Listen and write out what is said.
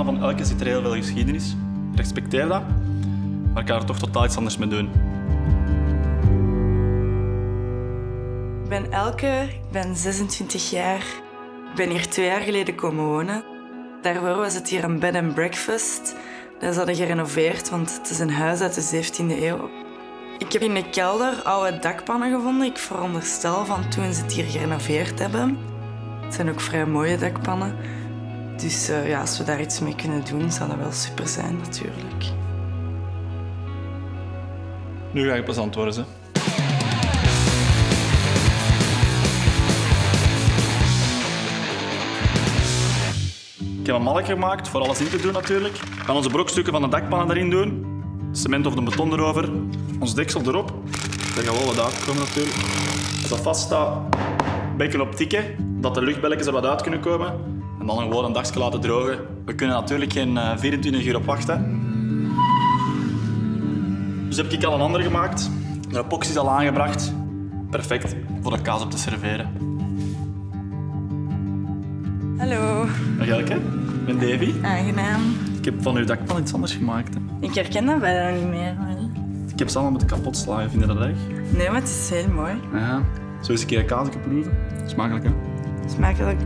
elke zit er heel veel geschiedenis. Ik respecteer dat, maar ik kan er toch totaal iets anders mee doen. Ik ben Elke, ik ben 26 jaar. Ik ben hier twee jaar geleden komen wonen. Daarvoor was het hier een bed and breakfast. Dat is hadden gerenoveerd, want het is een huis uit de 17e eeuw. Ik heb in de kelder oude dakpannen gevonden. Ik veronderstel van toen ze het hier gerenoveerd hebben. Het zijn ook vrij mooie dakpannen. Dus uh, ja, als we daar iets mee kunnen doen, zou dat wel super zijn natuurlijk. Nu ga je pas antwoorden, hè. Ik heb een malk gemaakt voor alles in te doen natuurlijk. We gaan onze brokstukken van de dakpannen erin doen. Cement of de beton erover. Ons deksel erop. Daar gaan wel wat uitkomen natuurlijk. Als dat vast staat, een beetje op tikken, dat de luchtbelletjes er wat uit kunnen komen. En dan gewoon een dagje laten drogen. We kunnen natuurlijk geen 24 uur op wachten. Dus heb ik al een andere gemaakt. De epoxy is al aangebracht. Perfect voor de kaas op te serveren. Hallo. Dag Elke, ik ben Davy. Aangenaam. Ik heb van uw dakpan iets anders gemaakt. Hè. Ik herken dat bijna niet meer. maar- Ik heb ze allemaal moeten kapot slaan, vind je dat erg? Nee, maar het is heel mooi. Ja. Zo eens een keer kaasje proeven. Smakelijk, hè? Smakelijk.